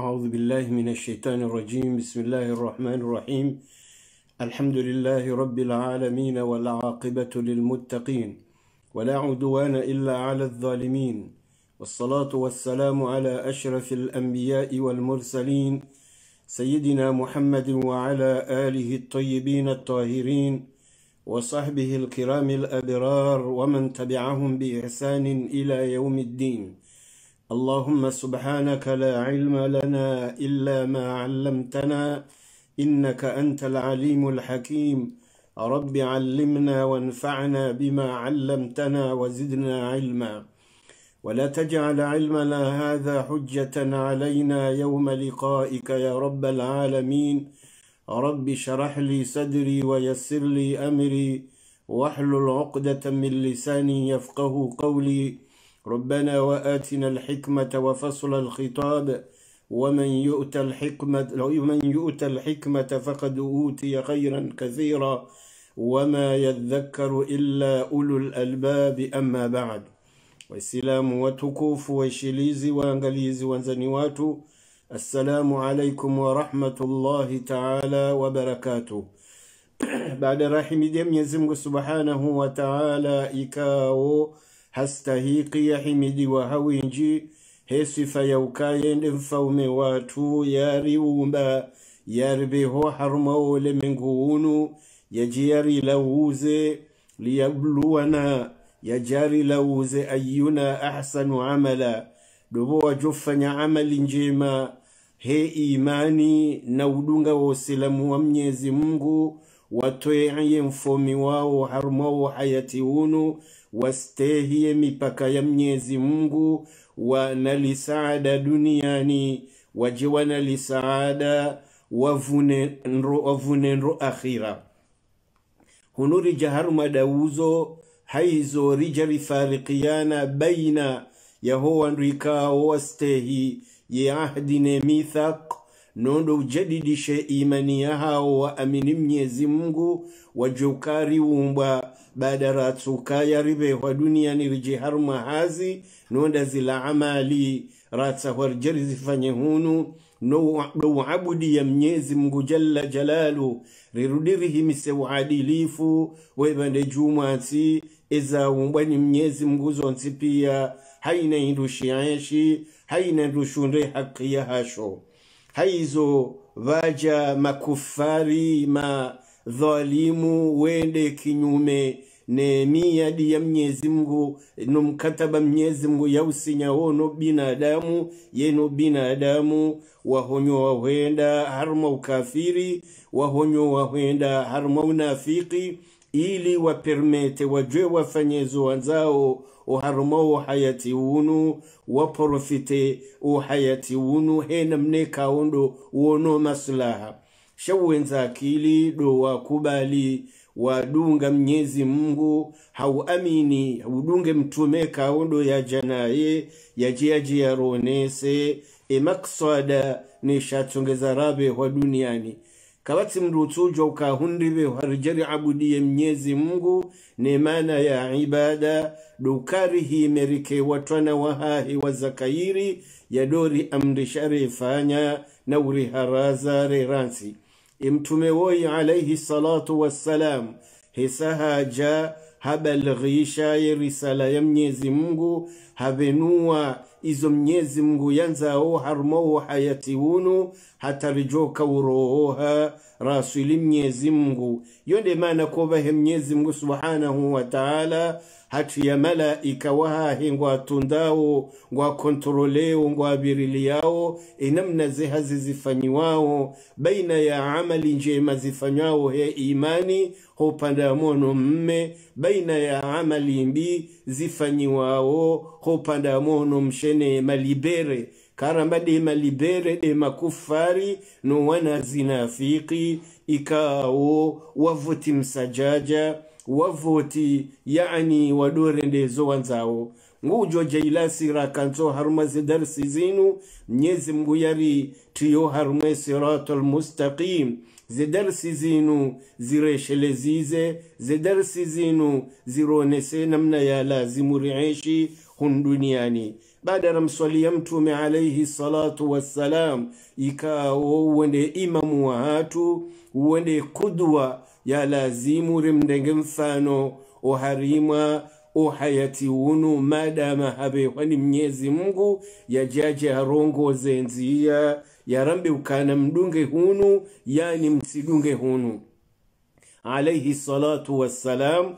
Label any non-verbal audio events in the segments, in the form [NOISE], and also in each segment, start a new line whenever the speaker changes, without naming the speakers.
أعوذ بالله من الشيطان الرجيم. بسم الله الرحمن الرحيم. الحمد لله رب العالمين والعاقبة للمتقين ولا عدوان إلا على الظالمين. والصلاة والسلام على أشرف الأنبياء والمرسلين سيدنا محمد وعلى آله الطيبين الطاهرين وصحبه الكرام الأبرار ومن تبعهم بإحسان إلى يوم الدين. اللهم سبحانك لا علم لنا إلا ما علمتنا إنك أنت العليم الحكيم. رب علمنا وانفعنا بما علمتنا وزدنا علما. ولا تجعل علمنا هذا حجة علينا يوم لقائك يا رب العالمين. رب شرح لي صدري ويسر لي أمري. واحلل عقدة من لساني يفقه قولي. ربنا وآتنا الحكمة وفصل الخطاب. ومن يؤت الحكمة ومن يؤت الحكمة فقد أوتي خيرا كثيرا. وما يذكر إلا أولو الألباب. أما بعد والسلام وتكوف وشليزي وانجليزي وانزنيوات السلام عليكم ورحمة الله تعالى وبركاته. بعد رحمي دي سبحانه وتعالى إكاو. Hastahiki yahimidiwa hawinji hesifa ya ukayende mfaume watu yariumba yaribeho harmaole menguunu yajiyari lauze liyabluwana yajari lauze ayuna ahsanu amala dobo wajofanya amali njema he imani na udunga wa usilamu wa mnyezi mungu watweye mfomi wao harmao hayati unu wastehiye mipaka ya mnyezi mungu wanalisaada duniani waje wanalisaada wavune nro, wavune nro akhira. Hunurija haruma dauzo haizo rija rifarikiyana baina yahowanrikao wastehi ye ahdine mithaq nondo ujadidishe imani yahao waamini mnyezi mungu wajeukari umbwa. Baada ratsuka yaribehwa duniani rije haruma hazi nonda zila amali. Ratsahwarjeri zifanye hunu no abudi ya mnyezi mungu jalla jalalu. Rirudirihimise uadilifu webande jumwatsi ezaumbwa ni mnyezi mungu zonsi pia. Haina indushiaeshi haina ndushunde haki ya hasho haizo vaja makufari madhalimu wende kinyume. Ne miadi ya mnyezi mngu no mkataba mnyezi mngu yausinyawo no binadamu yeno binadamu. Wahonyo wahwenda haruma ukafiri. Wahonyo wahwenda haruma unafiki ili wapermete wajue wafanyezo wanzao uharuma uhayati unu waprofite uhayati unu hena mnekaondo uono maslaha. Shawenza akili do wakubali wadunga mnyezi mungu hauamini udunge mtume kaondo ya janaye yajiaji yaronese emakswada nishatsongeza rabe wa duniani kawati mndu utsujwa ukahundive harjari abudiye mnyezi mungu ne maana ya ibada. Dukarihi merike watwana wahahi wa zakairi yadori amrishare fanya na uriharaza reransi. Imtume woyi alaihi salatu wassalam hesahaja habalghishaye risala ya mnyezi mungu havenua izo mnyezi mungu yanzao harumao hayati unu hatarijoka urohoha rasuli mnyezi mungu. Yonde maana kubahe mnyezi mungu subhanahu wa hatu ya malaika wahahe ngwatundao ngwakontroleo ngwabiriliao enamna zehazi zifanyiwao baina ya amali njema zifanywawo he imani hopanda mono mme baina ya amali mbi zifanyiwao hopanda mono mshene malibere. Karamba malibere de makufari no wana zinafiki ikao wavuti msajaja wavoti yani wadore ndezo wanzao. Ngujo jailasira rakanzo haruma zidarsi zinu mnyezi mngu yari tiyo harume siratul mustaqim. Zidarsi zinu zireshelezize zidarsi zinu zironese namna ya lazimu riishi hun duniani. Baada ya mswalia mtume alaihi salatu wassalam ikawo uwende imamu wa hatu uwende kudwa ya lazimu rimndenge mfano oharimwa ohayati unu madama habehwani mnyezi mungu yajaje arongoze nziya yarambe ukana mdunge hunu yani msidunge hunu. Alaihi salatu wassalam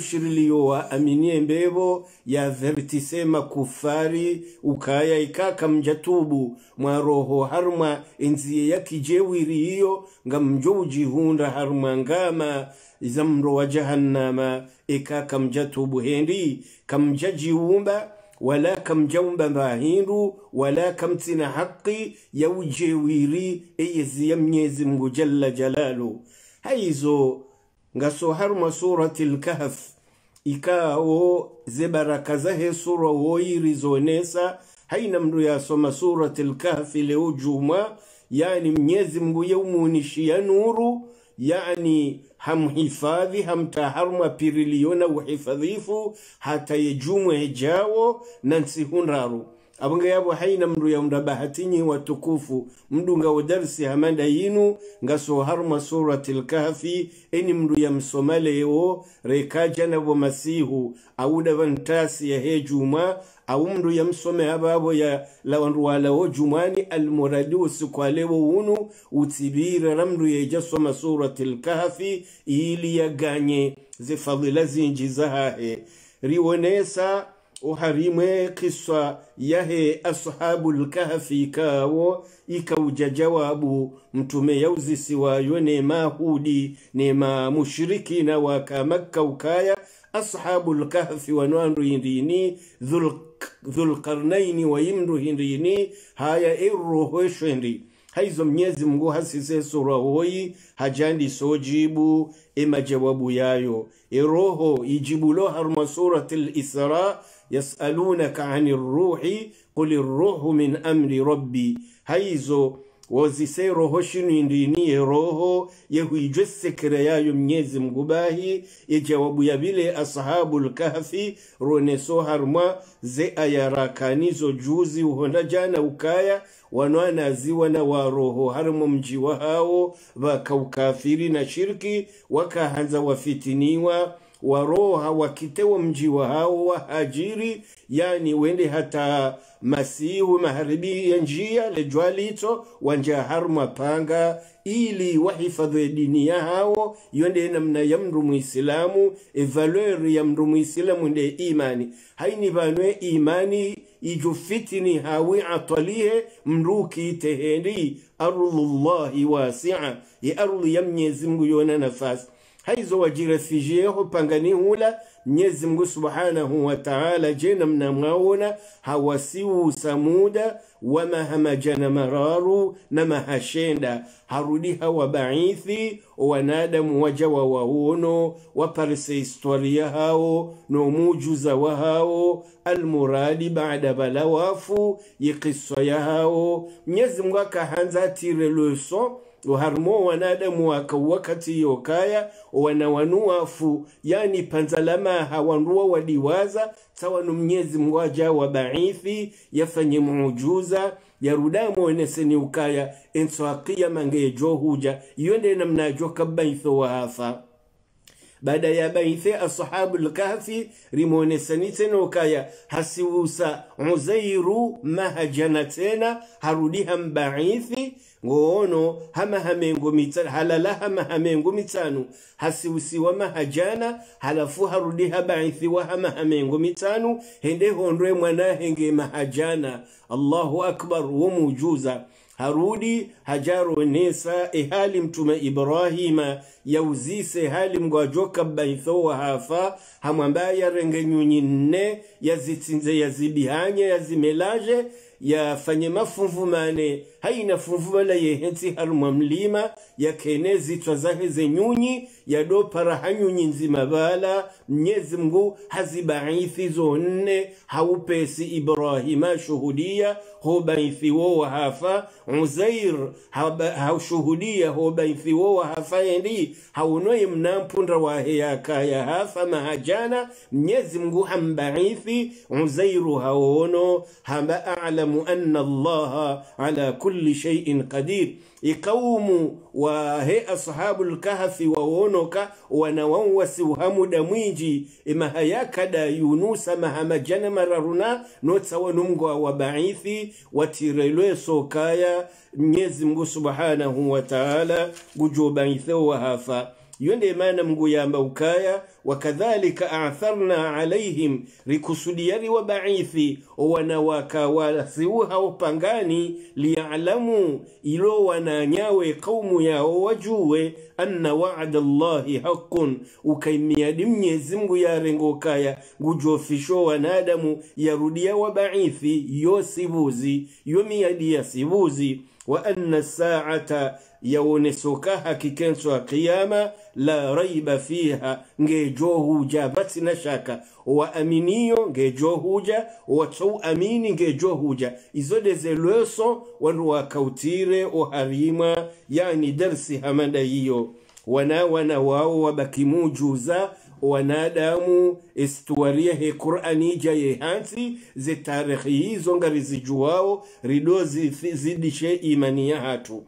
shiriliyo wa aminie mbevo yavertisema kufari ukaya ikaka mjatubu mwaroho harma enziye yakijewiri iyo nga mjo ujihunda harma ngama zamro wa jahannama ikaka mjatubu hendi kamjajiumba wala kamjaumba mahindu wala kamtina haqi ya ujewiri eyezi ya mnyezi mungu jalla jalalu. Haizo ngaso harma surati lkahf ikawo ze baraka zahe sura woyirizonesa haina mndu yasoma surati lkahfi leo juma yani mnyezi mungu yeumunishia nuru. Yani hamhifadhi hamtaharuma piriliona uhifadhifu. Hata yejumwe hejawo nansihunraru abanga yabo haina mndu yaunda bahatinyi watukufu mndu nga udarsi hamanda yinu nga soharma surati lkahfi eni mndu yamsoma leo rekajanavo masihu. Auda vantasi ya hejuma au mndu yamsome ababo ya lawandu walawo jumani almuradi usikwalewo unu utibira na mndu yejasoma surati lkahfi ili yaganye zifadhila zinji zahahe riwonesa uharimwe kiswa yahe ashabu lkahfi kawo ikauja jawabu mtume yauzisi wayo nema hudi mushrikina waka makka ukaya ashabu lkahfi wanwandu hindini dhulqarnaini waimndu hindini haya irrohweshwendi haizo mnyezi mngu hasise sura hoyi hajandi sojibu ema jawabu yayo. Iroho ijibulo harma surati lisra yasalunaka ani ruhi kuli ruhu min amri rabbi. Haizo wozise roho shinu indiniye roho yehuijwe sekere yayo mnyezi mgubahi yejawabu ya vile ashabu lkahfi roneso harmwa ze ayarakanizo juzi uhonda jana ukaya wanwanaziwa na waroho harimo mjiwa hao vakaukafiri na shirki wakahanza wafitiniwa waroha wakitewa mji wa hao wahajiri yani wende hata masihu maharibi ya njia lejwalito wanja harma panga ili wahifadhi dini ya hao yonde namna ya mndu muislamu evaleur ya mndu muislamu nde imani. Haini vanwe imani ijufitini hawi atalihe mruki tehendi ardhullahi wasia ye ardhi ya mnyezi mgu yona nafasi mnyezi mungu subhanahu wa taala jena mnamwaona hawasiu samuda wamahamajana mararu na mahashenda harudi hawa baithi wanadamu waja wa waono waparse historia hao nomujuza wa hao almuradi baada balawafu yikiswa ya hao mnyezi mungu akahanza atire leson harimo wanadamu waka wakati yokaya wanawanuafu yani panzalamaha hawanrua wadiwaza tsawanu mnyezi mwaja wa baithi yafanye muujuza yarudamo eneseni ukaya enswakia mangejo huja yonde namnajo kabaitho wahafa baada ya baithe ashabu lkahfi rimonesani tena ukaya hasiusa uzairu mahajana tena harudiha mbaithi ngoono hama hamengo mitano halala hama hamengo mitano hasiusiwa mahajana halafu harudiha baithiwa hama hamengo mitano hende hondwe mwana henge mahajana. Allahu akbar womujuza harudi hajaronesa ehali mtume ibrahima yauzise hali mgwajoka baithowa hafa hamwambaya yarenge nyunyi nne yazitsinze yazibihanye yazimelaje yafanye mafumvumane haina fumvumala yehetsi haruma mlima ya kenezi twazahe zenyunyi yadopara hanyunyi nzima bala mnyezi mngu hazibaithi zonne haupesi ibrahima shuhudia hobaithi wo hafa. Uzair haushuhudia hobaithi wo hafa endi haunoye mnampunda wahe yakaya hafa mahajana mnyezi mngu hambaithi uzairu haono hamba a'lamu anna allaha ala kulli shay'in qadir. Ikaumu wa he ashabu lkahafi wawonoka wanawawasi uhamuda mwinji imahayakada yunusa mahamajana mararuna notsawa numgwa wa baithi watirelwe sokaya mnyezi mngu subhanahu wa taala gujo wa wahafa yonde mana mngu yamba ukaya wakadhalika atharna alaihim rikusudiyari wa baithi wanawaka wasiuha upangani liyalamu ilo wananyawe kaumu yao wajuwe anna wa'da allahi haqun ukaimiadi mnyezi mngu yarengokaya ngujofisho wanadamu yarudia wabaithi yo sibuzi yo miadi ya sibuzi wa anna saata yawonesoka hakikenso qiyama la raiba fiha ngejo huja. Basi na shaka waaminiyo ngejohuja watsou amini ngejo ngejohuja izodeze lweso wandu wakautire oharimwa yani darsi hamada hiyo. Wana wana wao wabakimujuza wanadamu historia he qur'ani jaye hansi ze tarikhi hizo ngari zijuwao rido zidishe imani ya hatu.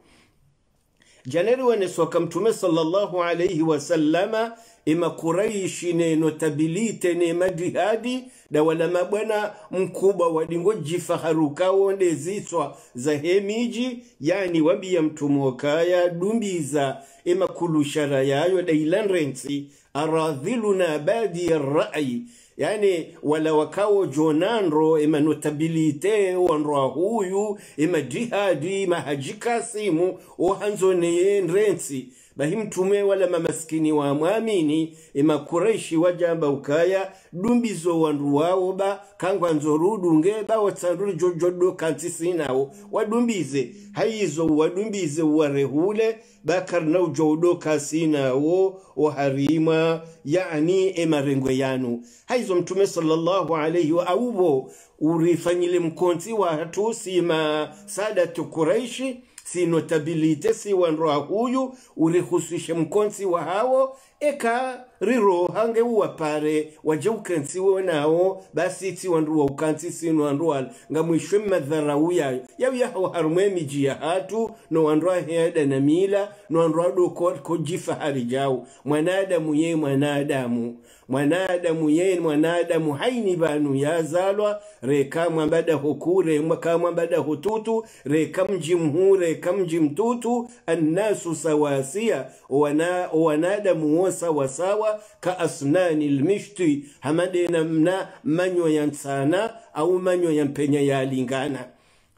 Janeri wanesoka mtume sallallahu alayhi wasallama ima kuraishi neno tabilite nema jihadi da wala mabwana mkubwa wadingo jifaharuka wonde zitswa za hemiji yani wabiya mtumokaya dumbiza ima kulushara yayo da ilanrensi aradhiluna badi rai yani wala wakawo jonanro ima notabilite wanroa huyu ima jihadi ima hajikasimu ohanzoneye nrensi bahi mtume wala mamaskini wa mwamini ima kureishi wajamba ukaya dumbizo wandu wawo ba kangwa nzorudunge ba watsanduri jojodo kansi sinawo wadumbize. Haizo wadumbize warehule bakarna ujodo kasinawo oharima yani emarengwe yanu. Haizo mtume sallallahu alaihi wa aubo urifanyile mkonzi wa hatusi sima sadatu kuraishi si notabilite si wanroa huyu urihusishe mkonsi wa hawo eka riro hange uwapare waje ukensiwe nawo basi ti wandu wa ukansi sinu wandu wala nga mwishwe madhara uyayo yawi yaho harumwe miji ya hatu no wanroa heada na mila no wanroa doko jifa hari jawo mwanadamu ye mwanadamu mwanadamu ye mwanadamu haini banu yazalwa reka mwambada huku mwaka mwambada hututu reka mji mhu reka mji mtutu annasu sawasia wana wanadamu wo sawasawa ka asnani lmishti hamadena mna manyo ya nsana au manyo ya mpenya yalingana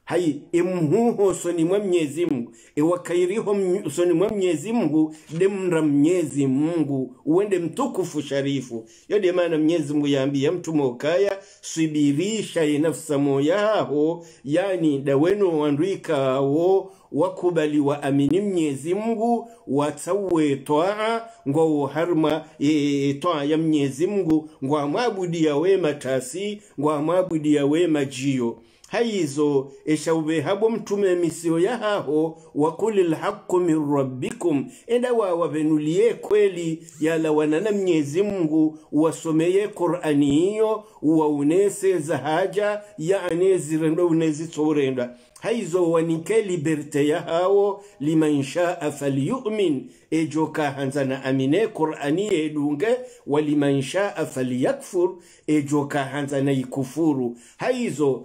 hai imhuho soni mwa mnyezi mungu. Iwakairiho soni mwa mnyezi mungu demra mnyezi mungu uende mtukufu sharifu. Yode maana mnyezi mungu yambia mokaya sibirisha subirisha inafsa moyaho yani daweno wandwikawo wakubali wa amini mnyezi mungu watsawe twaa ngwa harma e, twaa ya mnyezi mungu mwabudia wema tasi mwabudia wema jiyo haizo eshaube habo mtume misio yahaho wakuli lhaqu min rabbikum enda wawavenulie kweli yala wanana mnyezi mungu wasomeye qur'ani iyo waunese zahaja yaane zirendwa unezitsourendwa haizo wanike liberte yahawo liman shaa falyumin ejo kahanzana amine qur'ani edunge waliman shaa falyakfur ejo kahanzana ikufuru. Haizo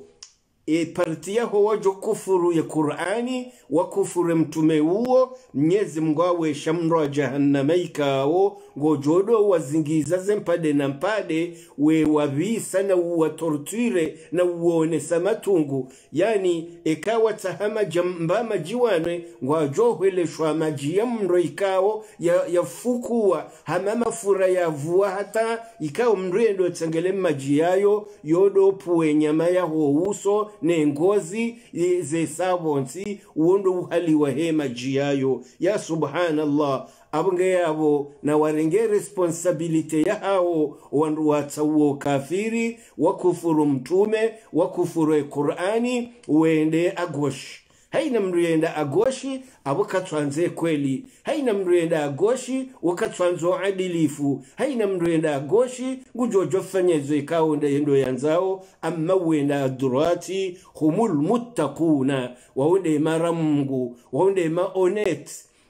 e parti yaho kufuru ya qur'ani wa kufuru mtume uwo mnyezi mungu awesha mro jahannama ikawo ngojodo wazingiza zempade na mpade we wabisa na uwatorture na uonesa matungu. Yani ekawa tahama jamba majiwane ngwajohweleshwa maji ya mro ikao yafukuwa ya hama mafura yavua hata ikao mro endo tsengele maji yayo yodo puwe nyama yaho uso ne ngozi zesabonsi ze sabonsi wondo uhali wa hema jiyayo ya subhanallah abunge yabo na warenge responsibility yao wandu watauo kafiri wakufuru mtume wakufuru qurani wende agoshi haina mndu yenda agoshi abo katwanze kweli. Haina mndu yenda agoshi wakatwanzo adilifu. Haina mndu yenda agoshi ngujojo fanyezo ikaonda yendo yanzao. Amma wenda adurati humul muttaquna. Waonde mara mungu waonde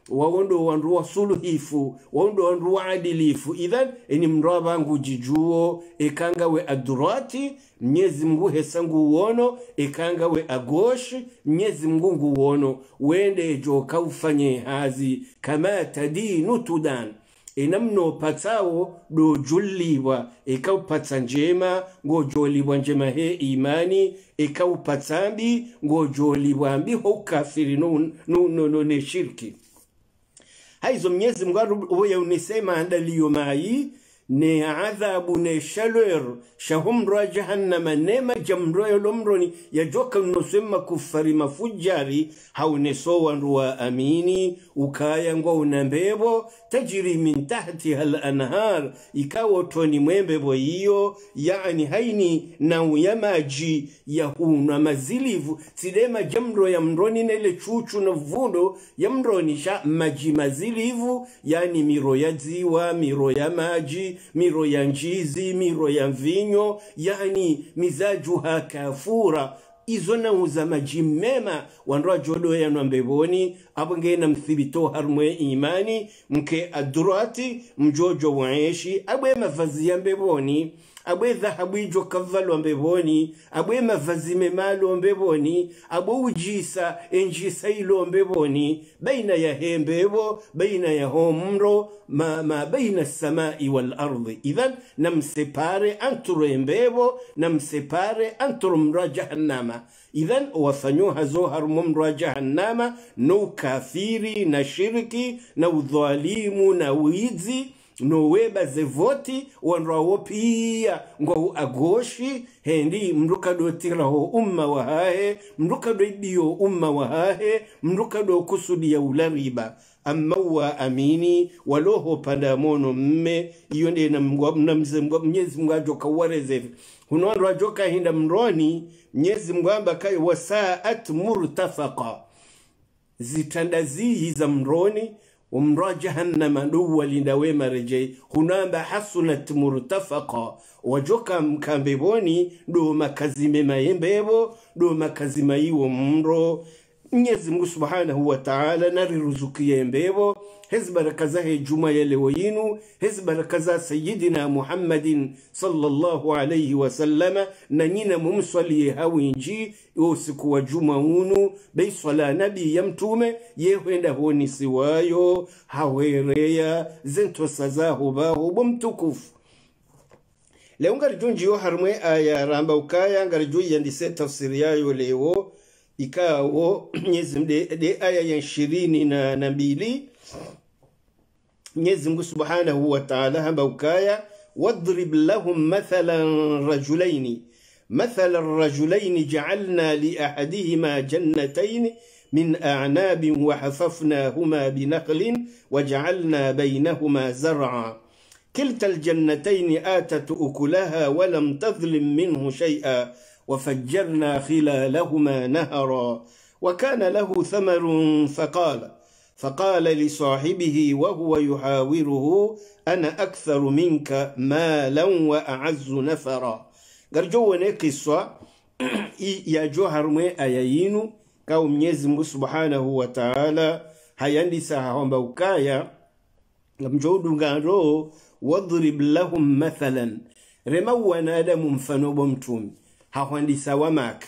waondo wandu wasuluhifu waondo wandu waadilifu idhan eni mndu jijuo ekanga we adurati mnyezi mngu hesangu uono ekanga we agosh mnyezi mngu nguwono wende joka ufanye hazi kama tadinu tudan. Enamno patsawo do julliwa ekaupatsa njema ngojoliwa njema he imani ekaupatsambi ngojoliwa mbi ho ukafiri no, no, no, no, shirki haizo mnyezi mungu ya unisema andaliyo mai ne adhabu ne shalwer shahumro jahannama nema lomroni ya yajoka nosema kufari mafujari hauneso sowandu wa amini ukaya ngwa unambebo tajiri min tahtiha al-anhar ikawa toni mwembebo iyo yani haini na uyamaji ya huna mazilivu sidema jamro ya mroni nele chuchu na vundo ya mroni sha maji mazilivu yani miro ya ziwa miro ya maji miro ya njizi miro ya mvinyo yani mizajuha kafura. Izo nauza maji mema wandoa jodo yanwa mbeboni abongena mthibito harmwe imani mke adurati mjojo waeshi abwe mavazi ya mbeboni abwe dhahabu ijo kavalwa mbeboni abwe mavazi memalo mbeboni abwe ujisa enjisa ilo mbeboni baina ya hembebo baina ya homro ma, ma baina samai wal ardhi idhan namsepare anturo embebo namsepare anturo mra jahannama. Idhan wafanyuha zo harumo mra jahannama no kafiri na shirki na udhalimu na wizi noweba zevoti wanrawo pia ngo agoshi hendi mruka do tiraho umma wahahe mruka do idio umma wahahe mruka do kusudi ya ulariba. Amma wa amini waloho panda mono mme iyo ndi mnyezi mwajo kawareze hunondo joka hinda mroni mnyezi mgwamba kai wasaat murtafaka zitandazihi za mroni umra jahannama ndo walinda mareje. Hunamba hasunat murtafaqa. Wajoka mkambeboni do makazime mayembebo do makazima iwo mro mnyezi mungu subhanahu wataala nariruzukiye mbebo hezi baraka zahe juma ya leo yinu hezi baraka za sayidina muhammadin sallallahu alayhi wasallama na nyina mumswaliye hawinji usiku wa juma unu bei swala nabi ya mtume yehwenda honisiwayo hawereya zentosa zaho baho bo mtukufu. Leo ngarijunjiyo harmwe aya ramba ukaya ngarijuyandise tafsiri yayo leo ikawo Mwenyezi de, aya ya ishirini na, na mbili Mwenyezi Mungu Subhanahu wa Ta'ala hamba ukaya wadrib lahum mathalan rajulaini مثل الرجلين جعلنا لأحدهما جنتين من أعناب وحففناهما بنخل وجعلنا بينهما زرعا كلتا الجنتين آتت أكلها ولم تظلم منه شيئا وفجرنا خلالهما نهرا وكان له ثمر فقال فقال لصاحبه وهو يحاوره أنا أكثر منك مالا وأعز نفرا. قال قرجو نقصة [CLEARS THROAT] يا جوهر مي أيين كاو ميزم سبحانه وتعالى هيا هيندي ساهم بوكايا لم جودو قالوا واضرب لهم مثلا. رموا نادم فنوبمتون hahwandisa wamaka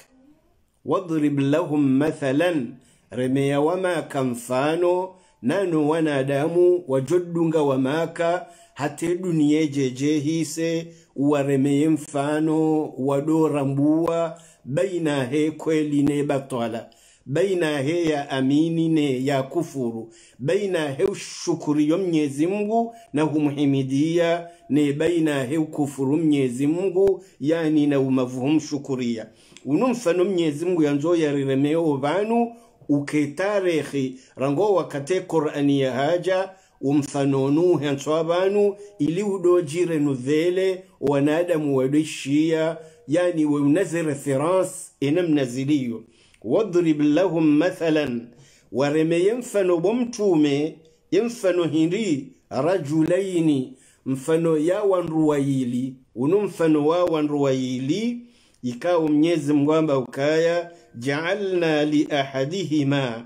wadrib lahum mathalan. Remeya wamaka mfano nanu wanadamu wajoddunga wamaka. Hate duniye jeje hise. Waremeye mfano. Wadora mbuwa baina he kweli ne batala baina he ya amini ne ya kufuru baina he shukuri yo mnyezi Mungu na humhimidia ne baina he kufuru mnyezi Mungu yani na umavuhum shukuria uno mfano mnyezi mungu yanzo yariremeo vanu uketarehi rango wakate qur'ani ya haja umfanonu henswa vanu ili udojire nuvele wanadamu wadishia yani we weunaze reference ina mnaziliyo wadrib lahum mathalan waremeye mfano bomtume mfano hindi rajulaini mfano ya wandu wayili unu mfano wa wandu wayili ikao mnyezi mgwamba ukaya jaalna liahadihima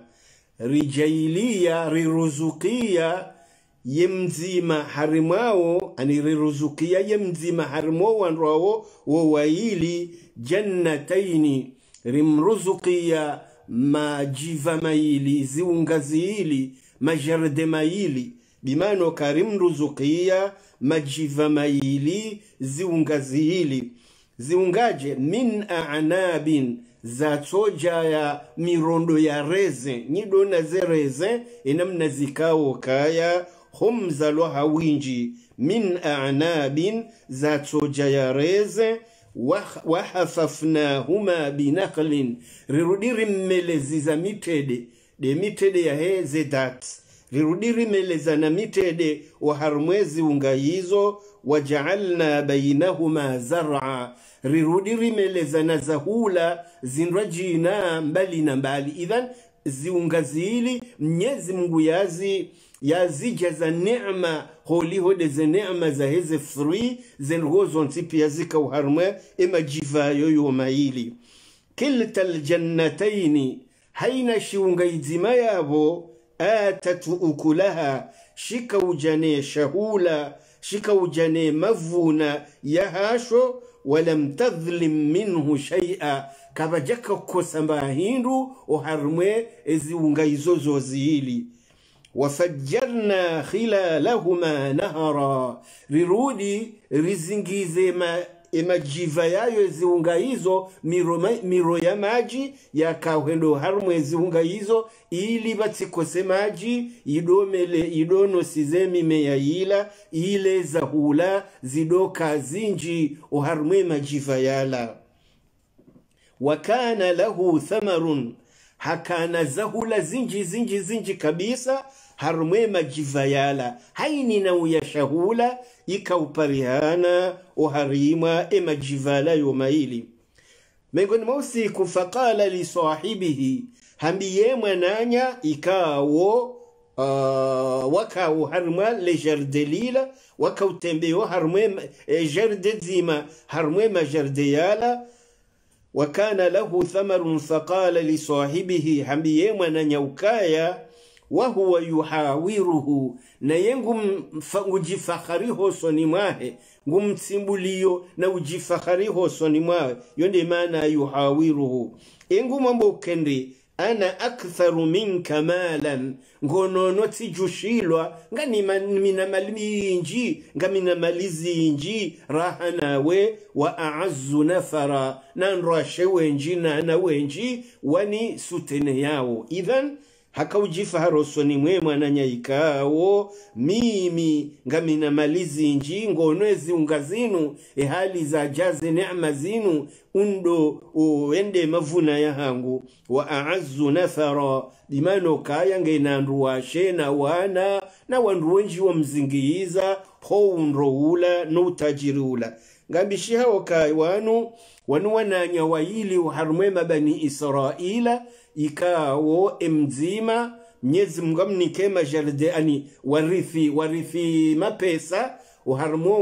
rijailiya riruzukia yemzima harimwawo ani riruzukia yemzima wandu awo wo jannataini rimruzukia majiva maili ziunga ziili majarde maili. Bimano karimruzukia majiva maili ziunga ziili ziungaje min anabin ya mirondo ya reze. Nyidona ze reze inamna zikawo kaya humza zalo hawinji. Min anabin zatsoja ya reze wahafafnahuma binaklin rirudiri mmelezi za mitede. De mitede ya heze dat. Rirudiri meleza na mitede. Waharumwezi ungayizo wajaalna bainahuma zara. Rirudiri meleza na zahula. Zinrajina mbali na mbali. Idhan ziunga ziili mnyezi mungu yazi yazija za neema holihode ze neema za heze free zenrozonsi pia zikauharumwe emajivayo yomaili kilta ljannataini haina shiunga izima yavo atatu ukulaha shikaujane shahula shikaujane mavuna yahasho walam tadhlim minhu shaia kavajaka kukosa mbahindu oharumwe eziunga izo zoziili wafajjarna khilalahuma nahara rirudi rizingize ma emajiva yayo ziunga hizo miro, miro ya maji yakahwendo harumwe ziunga hizo ili batsikose maji idomele idonosize mimeya yila ile zahula zidoka zinji oharumwe majiva yala. Wakana lahu thamarun hakana zahula zinji zinji zinji kabisa harumwe majivayala haini na uyashahula ikauparihana e emajivala yomaili. Mengoni mwa usiku faqala lisahibihi hambiye mwananya ikawo uh, wakawo harumwa le jarde lila wakautembeyo harumwe e, jarde zima harumwe majarde yala wakana lahu thamarun faqala lisahibihi hambiye mwananya ukaya wahuwa yuhawiruhu naye ngujifahariho soni mwahe ngumtsimbuliyo na ujifakhariho soni mwahe. Yonde maana yuhawiruhu. Ingumwamba ukendi ana aktharu minka malan. Ngonono tijushilwa nga mina mali minji. Nga mina mali zinji. Raha nawe wa aazu nafara. Nanrashe wenji nana wenji. Wani sutene yawo idhan hakaujifa harosoni mwe mwananyaikawo mimi ngamina mali zinji ngonwe zinu ehali za jaze nema zinu undo uende mavuna ya hangu. Wa aazu nafara dimano kaya ngenandu washe na wana na wandu wenji wa mzingiiza houndro ula no utajiri ula. Ngambishi hao kai wanu wanu wananya waili uharumwe mabani israila ikawo emzima mnyezi mungu amnike majarde ani warithi warithi mapesa uharumwo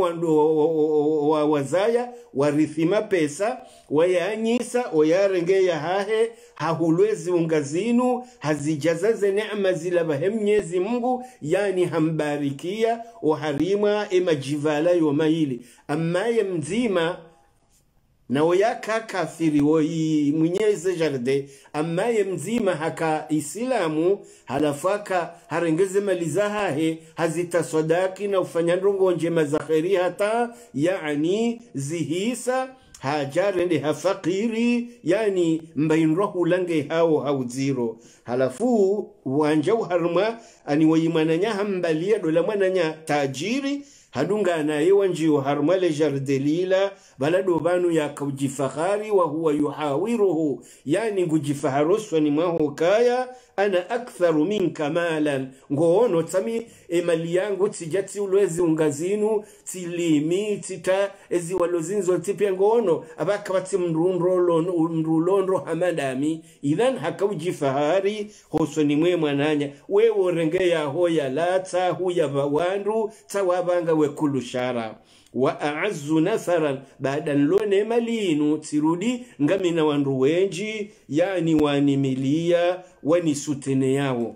wa wazaya warithi mapesa wayanyisa oyarengeya hahe hahulwezi ziunga zinu hazijazaze neema zilabahe mnyezi mungu yani hambarikia oharimwa emajivala yomaili amaye mzima nawe yaka kafiri woyi mwenyeze jarde amaye mzima haka isilamu halafaka harengeze maliza hahe hazita sadaki na ufanya ndongo njema za kheri hata yani zihisa hajarende hafakiri yani mbainrohu lange hao hauziro halafu wanja uharma ani wayi mwananya hambalia dola mwananya tajiri hadunga naye wanjiyo harmale jardelila balado banu wa huwa yuhawiruhu. Yani ngujifaharoswani ni kaya ana aktharu minka malan. Ngoono tsami emali yangu tsija tsiulwezi ungazinu tsilimi tsita eziwalozinzo tsipya ngoono. Abaka batsi mrulondo hamadami. Idhan hakaujifahari hosoni mwe mwananya. Wewo renge yaho yalatsa huya bawandu tsawabanga wekulu shara wa a'azzu nasaran baada lone malinu tsirudi ngamina wandu wenji yani wanimilia wanisutene yawo.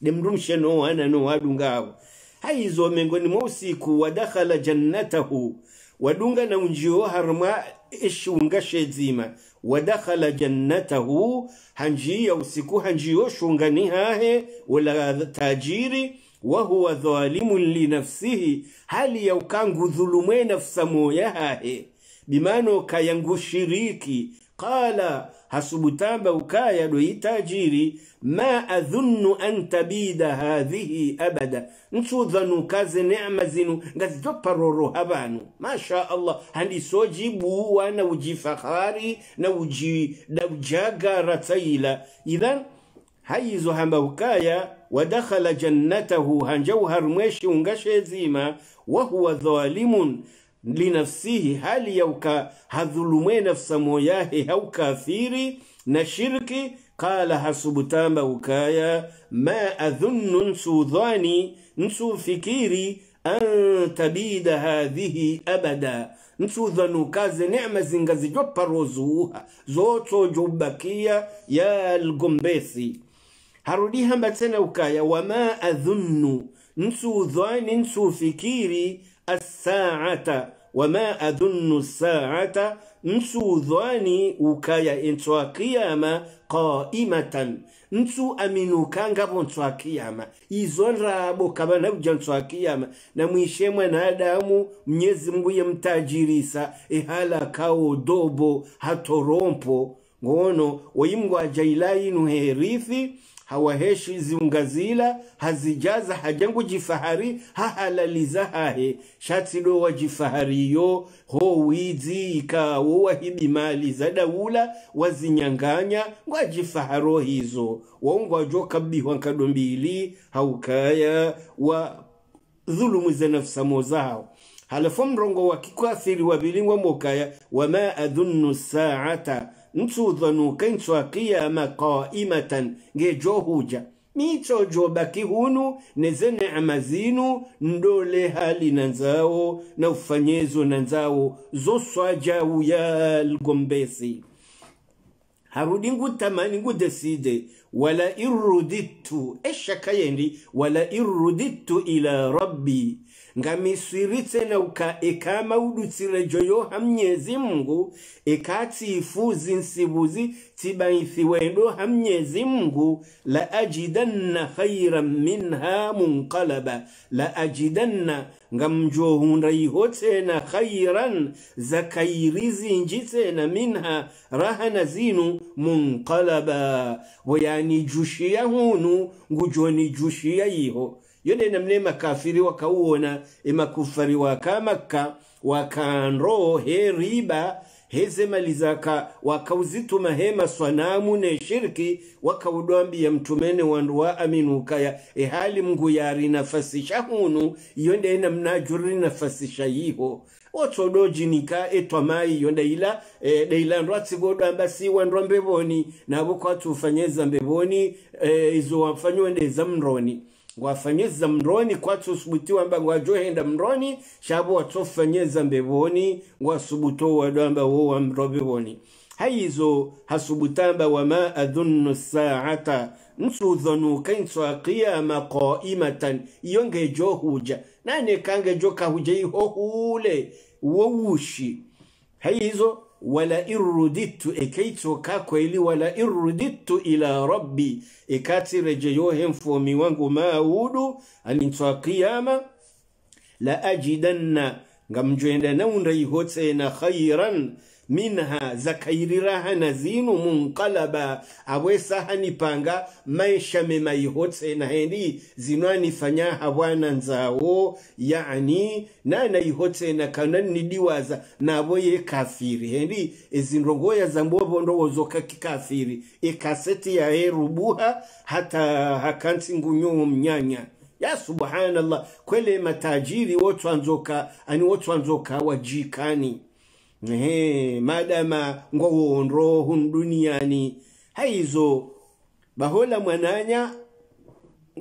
Demrumsheno wana no wadungao haizo mengoni mwa usiku wadakhala jannatahu wadunga na unjio harma ishunga shezima wadakhala jannatahu hanjiya usiku hanjio shunga ni hahe wala tajiri wahuwa dhalimun linafsihi hali ya ukangu dhulumwe nafsa moya hahe bimano kayangushiriki qala hasubutamba ukaya do itajiri ma adhunnu an tabida hadhihi abada. Nsudhanu kaze neema zinu ngazizoparoro habanu. Masha allah handi sojibu wana ujifahari na uji na ujagara tsaila idhan hayizo hamba ukaya wadakhala jannatahu hanjau harmweshi ungashezima wahuwa dhalimun linafsihi hali yauka hadhulumwe nafsa moyahe hau kafiri na shirki qala hasubutamba ukaya ma adhunnu nsudhani nsufikiri an tabida hadhihi abada nsudhanukaze nema zingazijoparozuha zotsojobakia ya lgombesi harudi hamba tena ukaya wama adhunnu nsudhani nsufikiri assaata wama adhunnu saata nsu dhani ukaya entswa kiyama qaimatan nsu aminukangavo ntswa kiyama izo nrabo kava nauja ntswa kiyama na mwishe mwanadamu mnyezi mungu yemtajirisa ehala kao dobo hatorompo. Ngono wayimngu jailainu herithi hawaheshi ziungazila hazijaza hajangu jifahari hahalaliza hahe shatsido wajifahariyo ho wizi ikawo wahibi mali za daula wazinyanganya ngwajifaharo hizo. Waungwajo kabihwa nkado mbili haukaya wa dhulumu za nafsamo zao halafu mrongo wa kikwathiri wakikwathiri wabilingwa mokaya wama adhunnu saata nsudhanuka ntswa qiyama qaimatan ngejohuja baki hunu neze neema zinu ndole hali na nzao na ufanyezo na nzao zoswaja uya lgombesi harudi ngutamani ngudeside wala irudittu eshaka yendi wala irudittu ila rabbi. Ngamiswiritse na uka ekama udutsirejo yo hamnyezi mngu ekatsifuzi nsibuzi tibaithiwendo hamnyezi mngu la ajidanna khairan minha munqalaba la ajidanna ngamjohunda iho tena khairan zakairizinji tena minha rahana zinu munqalaba. Wayani jushiya hunu ngujoni jushiya iho yone namne makafiri wakauona emakufari waka makka wakandro he riba heze malizaka wakauzituma he maswanamu ne shirki wakaudwambia mtumene wandu wa aminukaya ehali mngu yari nafasisha hunu. Yonde namnajuri nafasisha yiho otsodojinika etwamai yo ila e, ndaila ndo atsigodamba ambasi wandwa mbevoni nabo kwatufanyeza mbevoni e, izo wafanywe ndeza mroni ngwafanyeza mroni kwatsusubutiwa mba ngwajohenda mroni shabo watsofanyeza mbevoni ngwasubuto wadamba wo wa mrobevoni haizo hasubutamba wama adhunnu saata nsudhonuka inswa qiyama qaimatan iyo ngejohuja nane kange joka hujei hohule wowushi haizo wala irudittu ekaitsoka kweli wala iruditu ila rabbi. Ekatsirejeyohe mfomi wangu maudu alintwa qiyama la ajidanna ngamjwenda naunda na khairan minha zakairiraha na zinu munqalaba awesa nipanga maisha mema ihotse na hendi zinwanifanya habwana nzawo yani nana ihotse na kana nidiwaza nabo ye kafiri. Hendi ezindongoya zambobo ndowozoka kikafiri. Ikaseti ya erubuha hata hakansi ngunyo mnyanya. Ya subhanallah kwele matajiri wotwanzoka ani wotwanzoka wajikani ehe madama ngowondro hun duniani haizo bahola mwananya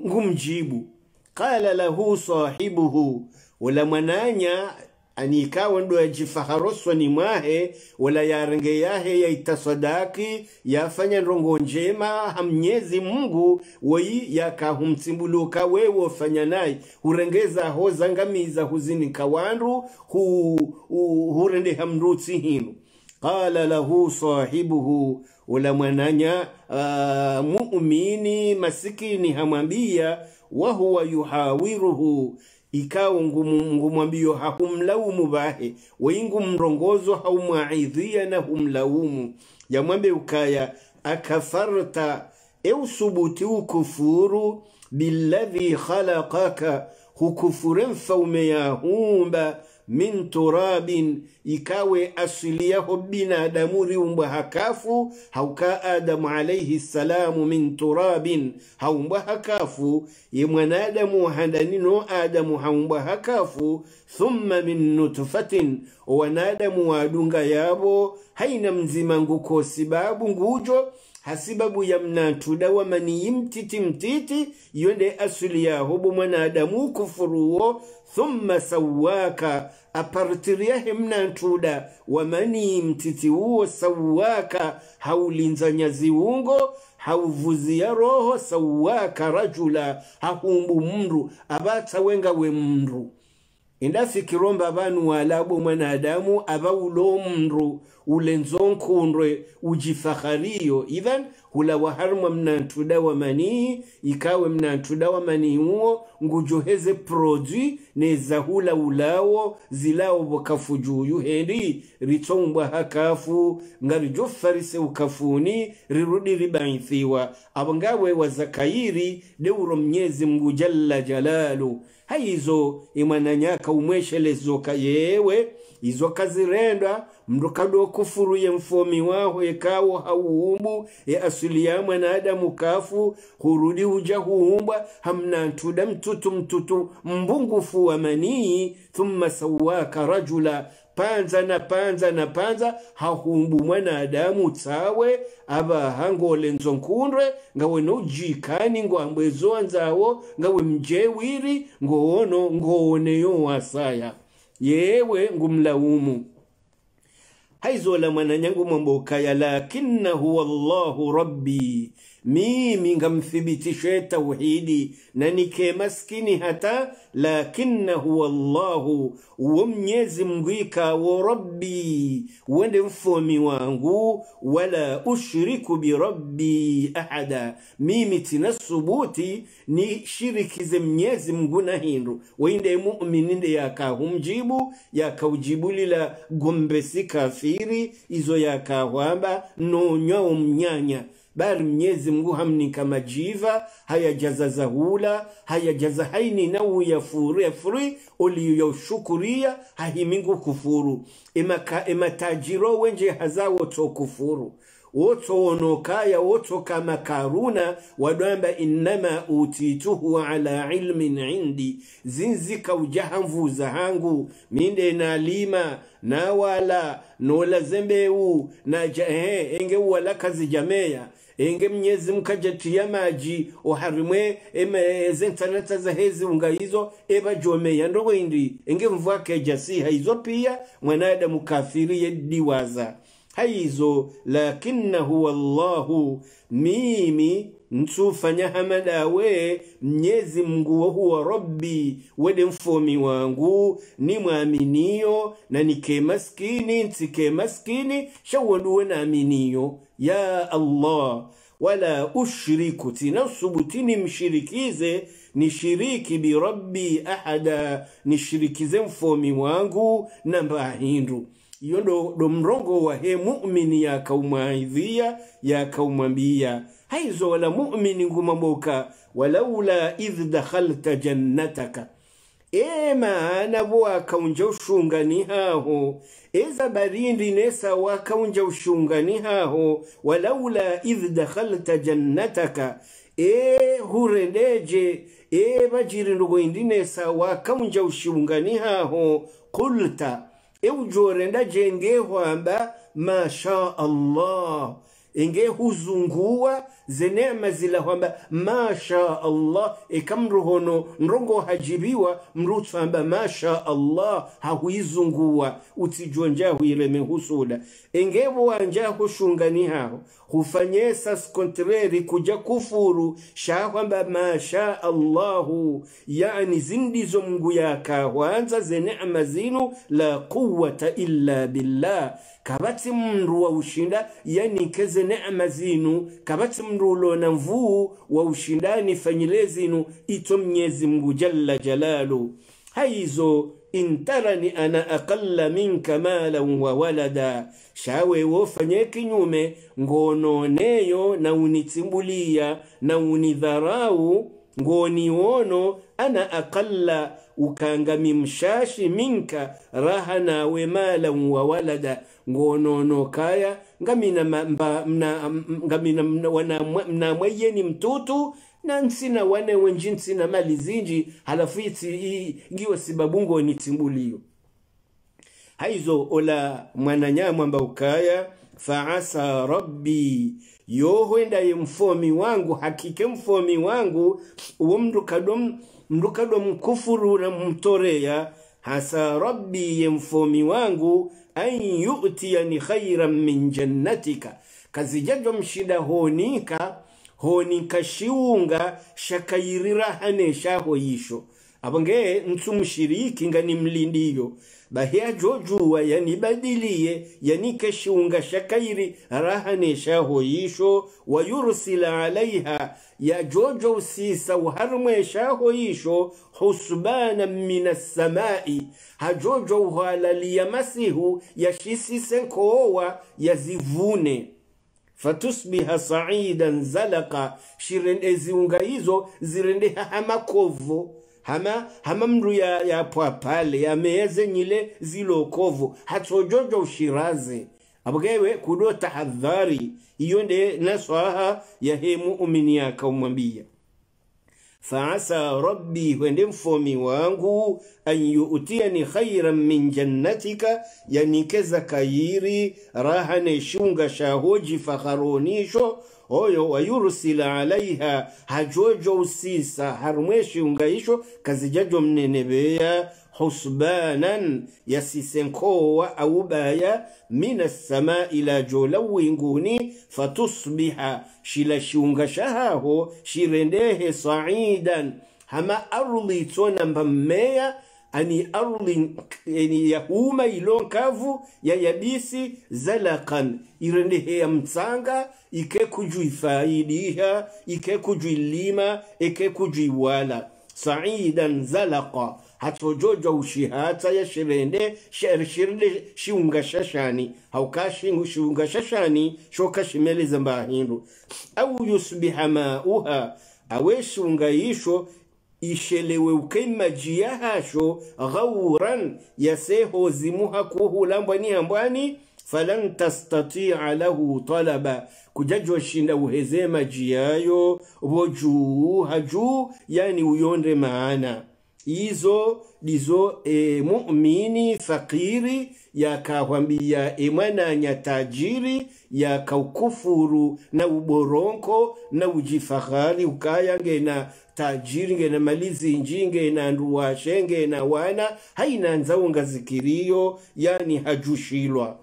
ngumjibu. Qala lahu sahibuhu. Wala mwananya anikawa ndo yajifaharoswani mwahe wala yarenge yahe yaita sadaki yafanya ndongo njema hamnyezi mungu woi yakahumtsimbuluka wewo fanya naye hurengeza ho zangamiza huzinika wandu hu, hu, hurende hamrutsi hinu. Qala lahu sahibuhu ula mwananya uh, muumini masikini hamwambia wahuwa yuhawiruhu ikawa ngumwambio hakumlaumu bahe. Waingu mrongozo haumwaidhia na humlaumu. Yamwambe ukaya akafarta eusubuti ukufuru billadhi khalaqaka hukufure mfaume yahumba min turabin ikawe asili yaho binadamu riumbwa hakafu hauka adamu alaihi salamu min turabin haumbwa hakafu. Ye mwanadamu handanino adamu haumbwa hakafu. Thumma min nutfatin wanadamu wadunga yabo haina mzima nguko sibabu ngujo hasibabu ya mnatu wa maniyi mtiti mtiti yonde asuli yahobo mwanadamu kufuruwo thumma sawaka apartiriyahe mnantuda wa maniyi mtiti uwo sawaka haulinzanya ziungo hauvuzia roho sawaka rajula hahumbu mndu abata wenga we mndu indafikiromba abanu walabo mwanadamu aba mndu ulenzonkundwe ujifakhariyo. Idhan hula waharma mnantuda wa manii ikawe mnantuda wa mani uwo ngujoheze produi neza hula ulawo zilawo bokafujuyu hendi. Ritsombwa hakafu ngarijofarise ukafuni rirudi ribaithiwa. Abo ngawe wazakairi deuro mnyezi mngu jalla jalalu haizo imwananyaka umweshelezoka yewe izo kazirenda mndu kado kufuruye mfomi waho ekawo hauumbu e asili ya mwanadamu kafu hurudi huja huumbwa. Hamna ntuda mtutu mtutu mbungufu wa manii thumma sawaka rajula panza na panza na panza hahumbu mwanadamu tsawe aba hangole nzonkundwe ngawe nojikani ngo ambwezo nzawo ngawe mjewiri ngoono ngooneyo wasaya. Yewe ngumlaumu haizola mwananyangu mwambokaya lakinahu wallahu rabbi mimi ngamthibitishe tauhidi na nike maskini hata lakinahu wallahu uwo mnyezi mgwika wo rabbi wende mfomi wangu wala ushriku birabbi ahada. Mimi tina subuti ni shirikize mnyezi mngu na hindu. Wainde mu'mini nde yakahumjibu yakaujibulila gombesi kafiri izo yakahwamba nonywa mnyanya bali mnyezi mngu kama jiva hayajaza zahula hayajaza haini na uyafuru ya furi uliyoshukuria hahimingu kufuru. Imaka imatajiro wenje hazao to kufuru. Woto wonokaya woto kama karuna wadwamba innama utituhu ala ilmin indi. Zinzika ujahamvuza hangu minde nalima na wala nola zembeu na jahe enge wala kazi jameya enge mnyezi mkajatiya maji. Oharimwe ezentanata za hezi unga hizo eba jomeya ndogo indi. Enge mvua kejasiha hizo pia mwanadamu kafiri yediwaza haizo lakinahu wallahu mimi nsufanya hamadawe mnyezi mngu huwa rabbi wede mfomi wangu ni mwaminiyo na nike maskini nsike maskini shawanduwe naaminiyo ya allah wala ushriku tinasubutini mshirikize nishiriki birabbi ahada nishirikize mfomi wangu na mbahindu iyo ndo, ndo mrongo wa he mu'mini yakaumwaidhia yakaumwambia haizo wala mu'mini ngumamoka walaula idh dakhalta jannataka ema vo wakaunja ushungani haho. Eza barindi nesa wakaunja ushungani haho. Walaula idh dakhalta jannataka. E hurendeje. E bajiri ndugoindi nesa wakaunja ushungani haho. Qulta eujorenda jenge hwamba masha allah. Engehuzunguwa zenema zila kwamba masha allah ekamruhono nrongo hajibiwa mrutswamba masha allah hahuizungua utijonja huireme husuda. Engevo anja hushungani haho hufanye sas kontreri kuja kufuru. Shahwamba masha allahu yani zindizo mngu yakahwanza zenema zinu la quwata illa billah. Kabati mndu wa ushinda yani keze neema zinu kabati mndu ulona mvuu wa ushindani fanyile zinu ito mnyezi mngu jalla jalalu. Haizo intarani ana aqalla minka malan wa walada. Shawe wofanye kinyume ngononeyo na unitimbulia na unidharau ngoniono ana aqalla ukangami mshashi minka raha nawe malan wa walada ngonono kaya. Ngamina mba, mna, ngamina wana, mna mtutu na nsina wane wenji nsina mali zinji halafu iti ngiwe sibabu ngoni timbulio haizo ola mwananyamwamba ukaya faasa rabbi yohwenda ye mfomi wangu hakike mfomi wangu uwo mndukadwa mndukadom kufuru na mtoreya hasa rabbi ye mfomi wangu an yu'tiyani khairan min jannatika. Kazijajwa mshida honika honika shiunga shakairira hane shaho abange ntsumushiriki ngani mlindiyo bahia jojuwa yanibadilie yanike shiunga shakairi rahane shaho yisho wayursila alaiha. Ya jojo usisa uharmwe shaho yisho husbana min assamai hajojo uhalalia masihu yashisise nkoowa yazivune fatusbiha saidan zalaka shirende ziunga hizo zirende hamakovo hama hama mndu ya, ya pwapale yameze nyile zilokovu hatsojojo ushiraze abwewe kudo tahadhari. Iyo nde naswaha ya hemu umini yakamwambia faasa rabbi wende mfomi wangu an yuutiani khairan min jannatika yanikeza kayiri rahane shunga shahoji fakharonisho oyo wayurusila alaiha. Hajojo usisa harumweshi ungaisho kazijajo mnenebeya husbanan yasisenkowa aubaya min assamai la jola winguni fatusbiha. Shila shunga shahaho shirendehe saidan. Hama ardhi tsonamba mmeya ani ardhi yani ya yahuma ilonkavu ya yabisi zalakan irendehe ya mtsanga ike kujuifaidiha ike kujuilima ike kujuiwala saidan zalaka hatojojwa ushihata ya shirende shirende shiunga shashani. Hauka shiunga shashani shoka shimeleza mbahindu. Au yusbiha mauha. Awe shiunga ishelewe ukaimaji hasho ghauran yasehozimuha kuhulambwani hambwani falan tastatia lahu talaba. Kujajwa shinda uheze maji yayo vojuu hajuu yani uyonde maana. Izo dizo e, mu'mini fakiri yakahwambia emwananya tajiri yakaukufuru na uboronko na ujifahari ukaya na malizi njinge na nduwa shenge na wana haina nzaunga zikiriyo yani hajushilwa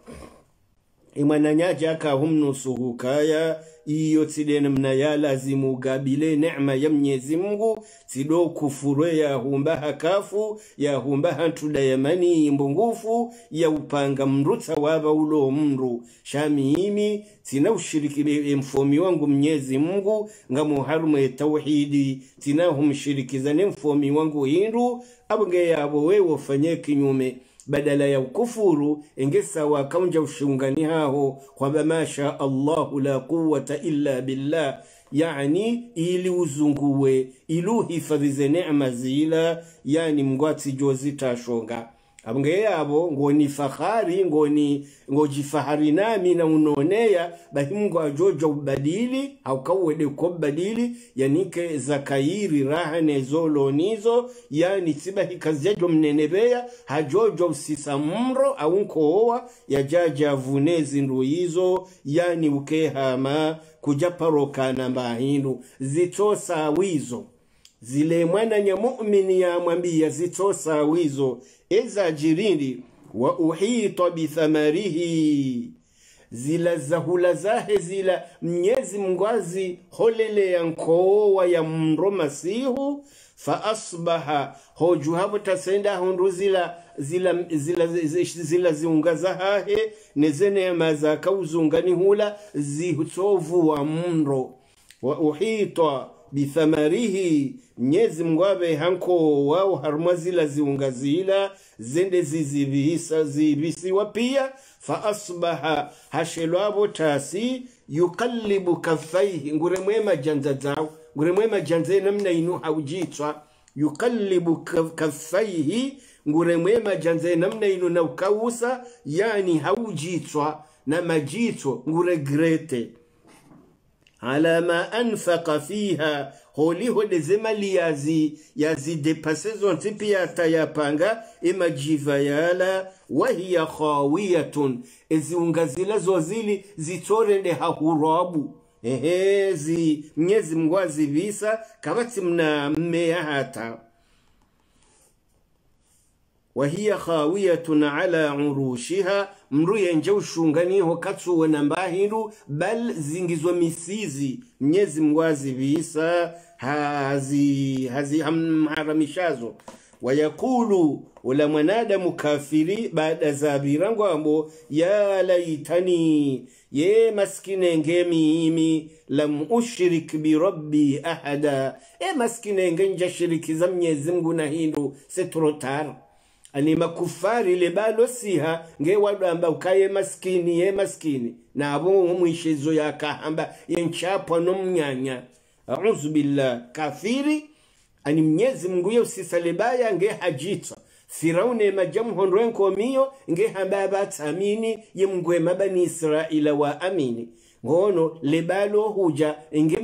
imwananyaja akahumnusuhu kaya iyo tsidene mna ya lazimu gabile neema ya mnyezi mungu. Tsido kufurwe ya hakafu yahumba ya mani mbungufu ya upanga mrutsa wava ulo mndu. Shamiimi tsina ushiriki mfomi wangu mnyezi mungu ngamuharume tauhidi tsina humshirikizane mfomi wangu hindu abonge yabo wewe ufanye kinyume badala ya ukufuru engesawa kaunja ushungani haho kwamba masha allahu la quwata illa billah. Yani ili uzunguwe ili uhifadhize neema zila yani mngwatsi jozi abnge yabo ngoni fahari ngoni ngojifahari nami na unoneya bahimgo ajojo ubadili haukawede ko badili yanike zakairi rahane zolonizo yani sibahi kazi yajo mnenebeya hajojo usisa mro au nkoowa yajaja vunezi hizo yani ukehama kujaparokana mbahindu zitosa zitosawizo zile mwana nya mu'mini yamwambia zitosawizo eza jirindi wa uhita bithamarihi zila zahula zahe zila mnyezi mngwazi holele ya nkoowa ya mro masihu fa asbaha hoju hapo tasenda hundu zila zila zila, zila, zila ziunga zahahe nezenema zakauzungani hula zihutovu wa mro wa uhita bithamarihi mnyezi mngwabe hanko wao harumwa zila ziunga zila zende zizivisa zivisiwa pia fa asbaha hashelwabo tasi yukallibu kafaihi ngure mwema janza zao ngure mwema janze namna inu haujitwa yukallibu kafaihi ngure mwema janze namna inu na ukausa yani haujitwa na majitwa ngure grete ala ma anfaqa fiha. Holiho dezemali yazi yazidepase zonse pia atayapanga emajiva yala wahiya khawiyatun. Eziunga zila zozili zitorende hahurabu ehe zi mnyezi mngwazi visa kabati mna mmeya hata wahiya khawiyatun ala urushiha mru yenje ushunganiho katsuwe na mbahindu bal zingizwa misizi mnyezi mwazi visa hazi hazi hamharamishazo wayakulu ula mwanadamu kafiri baada zabira ambo ya laitani ye maskine nge miimi lam ushrik birabbi ahada. E maskine maskinenge njashirikiza mnyezi mngu na hindu setrotar ani makufari lebalo siha nge wadamba ukaye maskini ye maskini. Nabo mwishizo yakahamba yenchapwa nomnyanya auzu billah kafiri ani mnyezi mngu ye usisalebaya nge hajitwa. Firaune majamhondo enkomiyo nge hamba batsamini ye mngwema bani israila wa amini. Ngono lebalo huja nge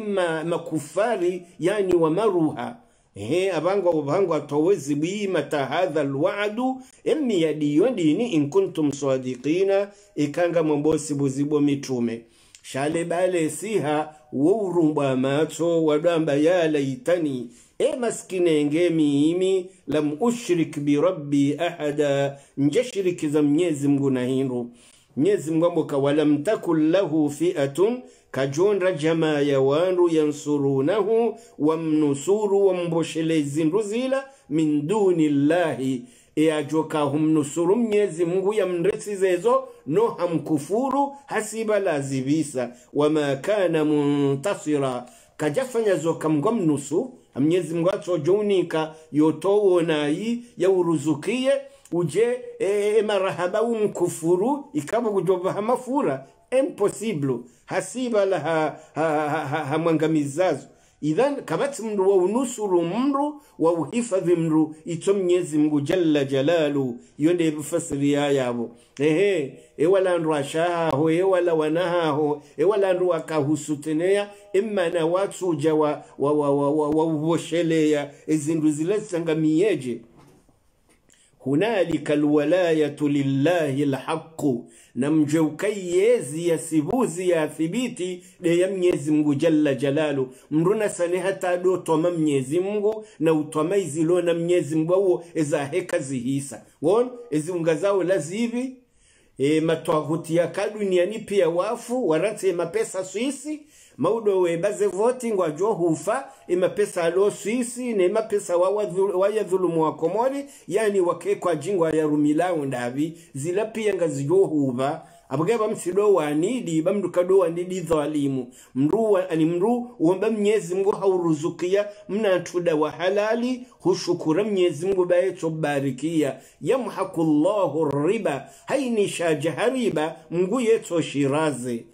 makufari yani wa maruha ehe abango ubango atowezi bimata hadha alwa'du emmi yadiyo dini in kuntum sadiqina. Ikanga mombosi buzibo mitume. Shale bale siha wourumbwa matso wadamba ya laitani. E maskinenge miimi lam ushrik birabbi ahada. Njashirikiza mnyezi mngu na hindu mnyezi mngu amboka walam takun lahu fi'atun kajonda jamaa ya wandu yansurunahu wamnusuru wamboshelezi nduzila min duni llahi. Eajoka humnusuru mnyezi mngu yamndesizezo no hamkufuru hasiba lazivisa wama kana muntasira. Kajafanya zoka mngwa mnusu mnyezi mngu atsojounika yotowonayi yauruzukiye uje e, marahaba umkufuru ikaba kujova hamafura impossible hasiba la hamwangamizazo ha, ha, ha, idhan kabati mndu wa unusuru mndu wa uhifadhi mndu ito mnyezi mngu jalla jalalu yonde ebufasiri yayabo ehe ewalandu ashahaho ewala wanahaho ewalandu na watu watsuja wa, wa, wa, wa, wa, wa ubosheleya ezindu zilesangamiyeje hunalika alwalayatu lillahi lhaqu na mjeukaiezi ya sibuzi ya thibiti deya mnyezi mngu jalla jalalu. Mruna sane hata do toma mnyezi mngu na utoma izilona mnyezi mngu awo eza heka zihisa. Won ezi ungazao lazivi e, matwahuti ya kaduniani pia wafu warate mapesa swisi maudo baze voti ngwajua hufa imapesa alo swisi ne mapesa wayadhulumu wa komori yani wakekwa jingwa ya rumilao ndavi zila pia ngazijo huva abge bamsido wanidi bamdukado wanidi dhalimu. Mru ani mru uomba mnyezi mngu hauruzukia mnatuda wa halali hushukura mnyezi mngu baye barikia. Yamhaku llahu riba haini shajahariba mngu yeto shiraze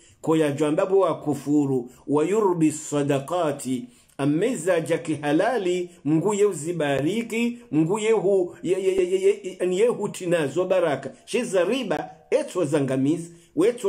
wa kufuru wayurbi sadakati ameza jaki halali mngu yeuzibariki mngu yehu yehutinazo baraka. Sheza riba etwo zangamizi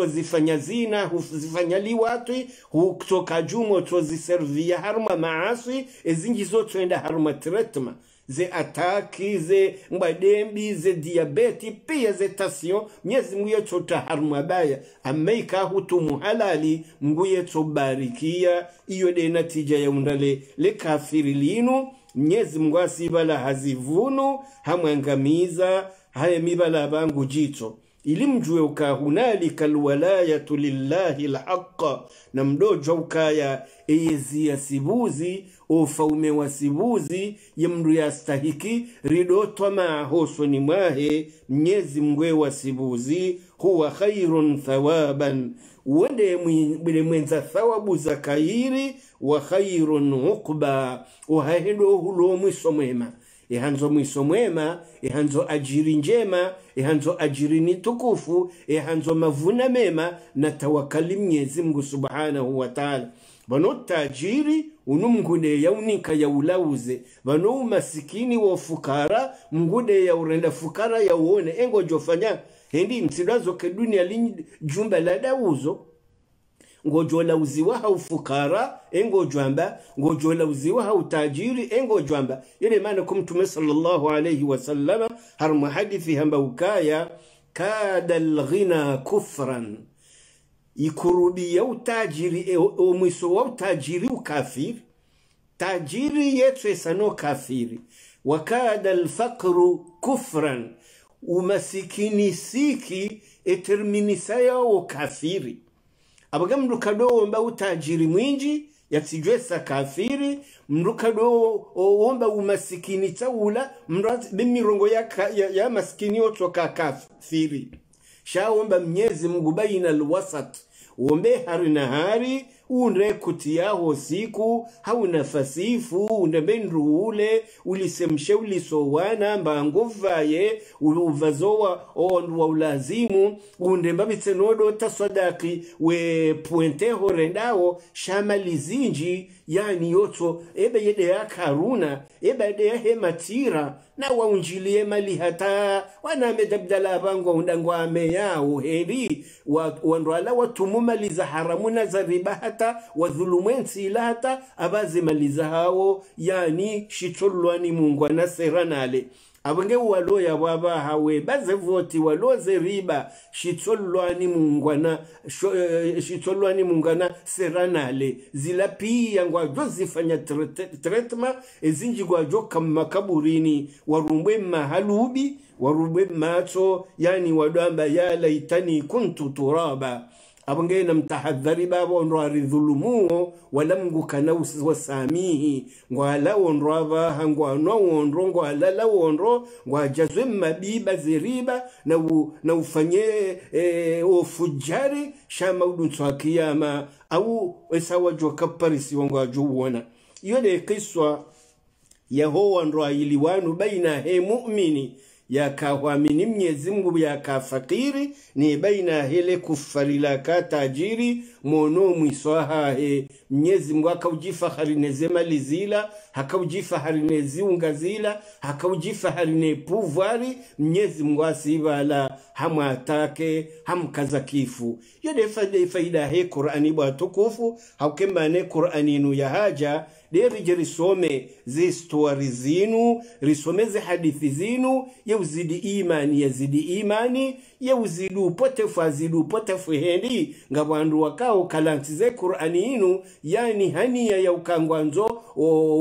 zifanya zina huzifanya liwatwi hutoka jumo twoziservia haruma maaswi ezingi zotwenda haruma tretma ze ataki ze mbadembi ze diabeti pia ze tasio. Mnyezi mngu chota haruma baya ameika hutumu halali mngu chobarikia iyo de natija ya undale le kafiri linu. Mnyezi mngu asibala hazivunu hamwangamiza haya mibala bangu jito ili mjue uka hunalika lwalayatu lillahi lhaqa na mdojo ukaya eyezia sibuzi ofaume wa sibuzi ye mndu yastahiki ridotwa maahosoni mwahe mnyezi mgwe wa sibuzi huwa khairun thawaban. Wende bile mwenza thawabu za kairi wa khairun uqba. Uhahedo hulo mwiso mwema. Ihanzo mwiso mwema ihanzo ajiri njema ihanzo ajiri ni tukufu ihanzo mavuna mema na tawakali mnyezi mngu subhanahu wa taala. Bano tajiri unu unika ya ulauze. Vano umasikini wa fukara mngune ya urenda fukara ya uone. Engo jofanya hendi msidwazoke dunia linyi jumba la dauzo. Ngojolauziwa haufukara engojwamba ngojolauziwa hautajiri engojwamba ile maana kumtume sallallahu alayhi wasallama har hadithi hamba ukaya kada alghina kufran ikurudia utajiri e- omwiso wa utajiri ukafiri. Tajiri yetu esano kafiri. Wakada alfaqru kufran umasikini siki eterminisa yawo kafiri. Abaga mndu kadowomba utajiri mwinji yatsijwesa kafiri. Mndu kadowomba umasikini tawula bemirongo ya, ya, ya masikini yotoka kafiri. Shawomba mnyezi mngu baina alwasat wombe hari na hari unde kutiyaho siku hauna fasifu undembe nruule ulisemshe ulisowana mbango vaye uvazowa onwa wa ulazimu undemba bitsenodo tasadaki we puente horendawo shamalizinji yani yotso ebe yede yakaruna ebe yede yahematira na waunjilie mali hata. Waname dabdala bango undango ame yao heri wa- wandwala watumu mali za haramu na za riba hata. Wadhulumwensi ila hata. Abaze mali za hao. Yani shitolwani mungu anasera nale walo waloya baba hawe baze voti waloze riba. Shitsolwani mungwana eh, shitsolwani mungwana seranale zilapiya ngwajo zifanya tretma ezinji gwajo kama kaburini warumbwe mahalubi warumbwe macho yani wadamba ya laitani kuntu turaba abangena mtahadhari babo ndo aridhulumuo wala mgukana usi- wasamihi. Abaha ngwanwa wondro ngwala la wondro ngwajazwe mabiba ziriba na, u, na ufanye e, ofujari shama udunswa kiyama. Au esawa jo kaparisi wongo ajuona iyo kiswa yahowa ndo ayiliwanu baina he mu'mini yakahwamini mnyezi mngu yakafakiri ni baina hele kufarila tajiri mono mwiswahahe. Mnyezi mungu akaujifaharineze mali zila hakaujifaharinezi unga zila hakaujifaharine puvari mnyezi mngu asibala hamwatake hamkaza kifu. Yode faida he qur'ani bwa haukembane qur'ani inu ya haja derije risome zistori zinu risome hadithi zinu yeuzidi imani yazidi imani yeuzidi upotefu azidi upotefu hendi. Nga bwandu wakao kalantize qur'ani inu yani haniya ya ukangwanzo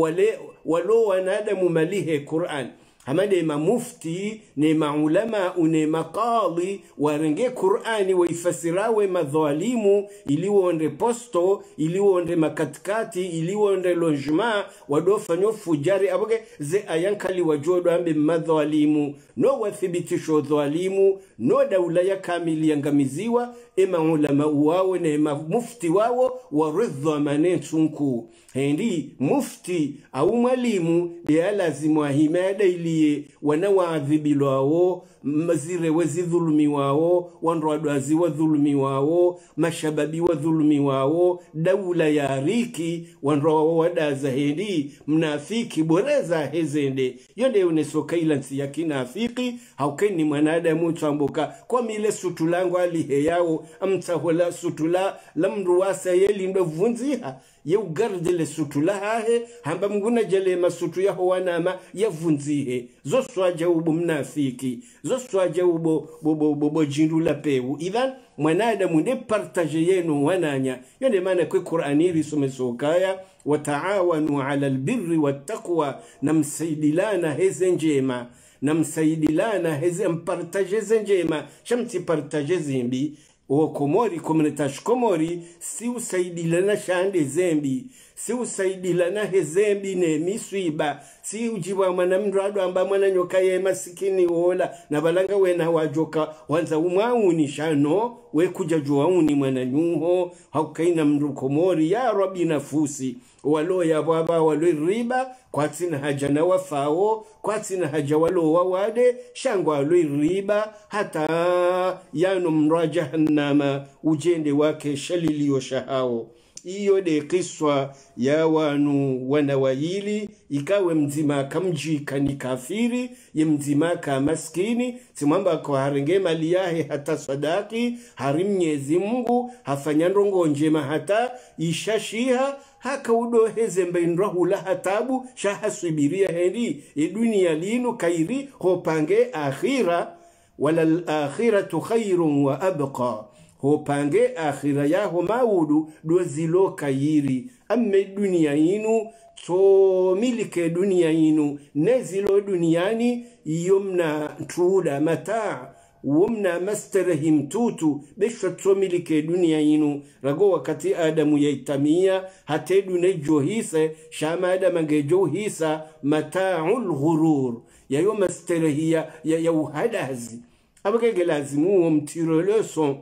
wale walo wanadamu malihe qur'an hama ne mamufti ne maulama ne makali, warenge qur'ani waifasirawe madhalimu iliwonde posto iliwonde makatikati iliwonde wadofa wadofanyo fujari. Aboge ze ayankali wajodo ambe madhalimu. No wathibitisho dhalimu no daula ya kamili yangamiziwa ema ulama wawo ne mufti wawo waridha manensunku hendi mufti au mwalimu ya lazimu ahimada iliye wana waadhibilwawo mazire wezidhulumi wawo wanrwadwazi wadhulumi wawo mashababi wadhulumi wawo daula ya riki wanrwawo wadaza hendi mnafiki boreza hezende. Yonde unesoka ila nsi ya kinafiki haukeni mwanadamu twambuka kwa mile sutulangu alihe yao amtsahola sutula lamruwasa yelindo vunziha yeugardile sutu lahahe hamba mnguna jale masutu yaho wanama yavunzihe zoswaja ubo mnafiki zoswaja ubo bobo bobo jindu la pewu idhan mwanadamu nde partage yenu wananya. Yone maana kwe qur'ani risomesokaya wataawanu ala albirri wattaqwa namsaidilana heze njema. Namsaidilana heze mpartage ze njema. Shamti partage zimbi wokomori komunitash komori si usaidilana shande zembi si usaidilana hezembi ne miswiba si ujiwa mwana mrado amba mwana nyoka ye masikini wola na balanga wena wajoka wanza umwauni shano we kuja juwauni mwana nyuho haukaina mndu komori ya rabi nafusi. Walo ya baba walo riba kwatsina haja na wafawo kwatsina haja walo wawade shango walo riba hata yano mra jahannama ujende wake shalilio shahao iyo de kiswa ya wanu wanawayili ikawe mzimaka mjika ni kafiri ye mzimaka maskini simwamba ko harenge mali yahe hata sadaki hari mnyezi mungu hafanya ndongo njema hata ishashiha haka udoheze mbaindrahula hatabu shahasubiria hendi idunia linu kairi hopange akhira wala lakhiratu khairun wa abqa hopange akhira yaho maudu dozilo yiri amme dunia yinu to milike dunia yinu nezilo duniani yomna truda mataa womna masterehi tutu besha tsomilike dunia yinu rago wakati adamu yaitamia hatedu johise shama adama ngejohisa mataul ghurur. Yayo mastarahia ya, ya uhadazi. Abagege lazimu wo mtiro leson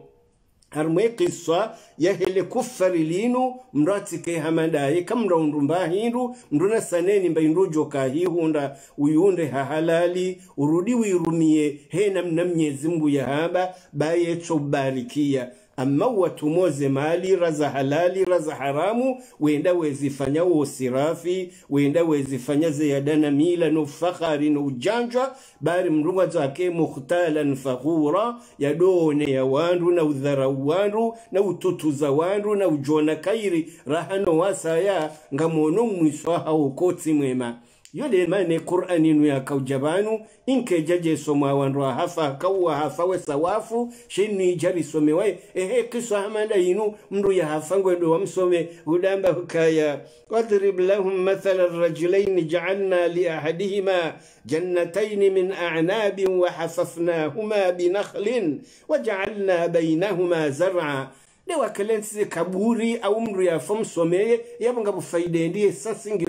harmwe qissa yahele kuffari linu mrati ke hamadaye kamra undumba hindu mruna saneni mbaindu joka hihunda uyunde hahalali urudi wirumie hena mna ya yahaba baye tsobarikia amma watumoze mali raza halali raza haramu wenda wezifanya wosirafi wenda wezifanya zeyadana mila no fakhari no ujanjwa bari mrunga zake mukhtalan fakhura yadone ya wandu na udharau wandu na ututuza wandu na ujona kairi rahano wasaya ngamono mwiswaha ukotsi mwema yole mane qur'ani nu ya kaujabanu inke jaje soma wandu hafa kawa hafa we sawafu shini jari some wai ehe kiswa hamanda yinu mru ya hafa ngwendo wamsome udamba hukaya wadrib lahum mathala الرجلين جعلنا لأحدهما جنتين من أعناب وحففناهما بنخل وجعلنا بينهما زرعا ne wakalensize kaburi au mru yafo msomeye yabonga faida ndiye sasingi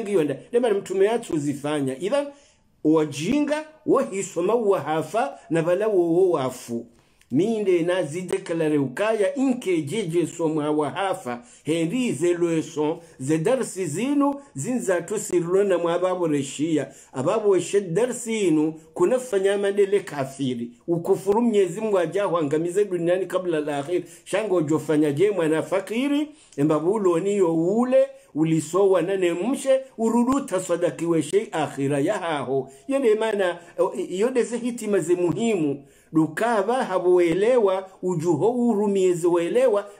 ngiyonda ne bali mtume yatu zifanya idhan wajinga wohisoma wahafa na bala wowo wafu minde nazideklare ukaya inke jeje somwa wahafa henri ze leson ze darsi zinu zinzatusirilo reshia. Mwababoreshiya ababoreshe darsi inu kunafanya madele kafiri. Ukufuru mnyezi mungu ajahwangamize duniani kabla la akhiri. Shango jofanya je mwana fakiri embabuloniyo ule ulisowa nane mshe ururuta sadakiwe shei akhira yahaho yende mana yodeze hitima ze muhimu dukava habuelewa ujuho urumiezi welewa